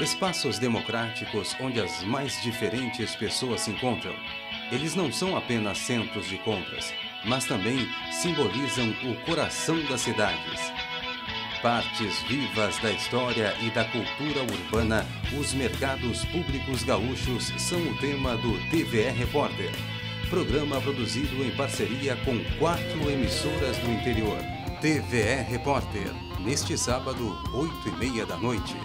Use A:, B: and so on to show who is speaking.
A: Espaços democráticos onde as mais diferentes pessoas se encontram. Eles não são apenas centros de compras, mas também simbolizam o coração das cidades. Partes vivas da história e da cultura urbana, os mercados públicos gaúchos são o tema do TVE Repórter. Programa produzido em parceria com quatro emissoras do interior. TVE Repórter, neste sábado, 8 e meia da noite.